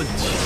Machine.